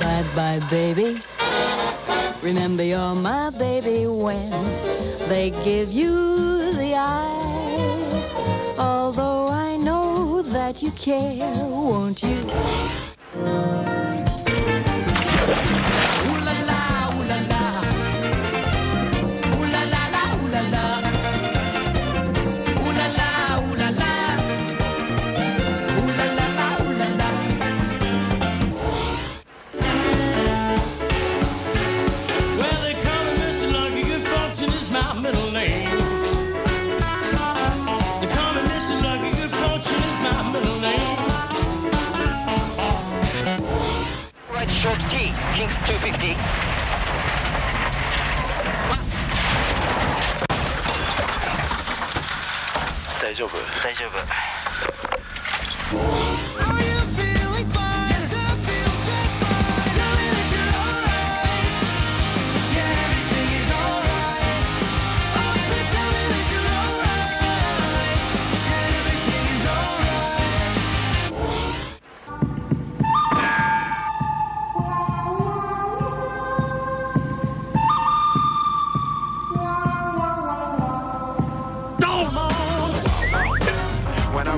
Bye-bye, baby. Remember you're my baby when they give you the eye. Although I know that you care, won't you? short T, Kings 250. Ah. 大丈夫大丈夫。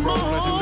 roll,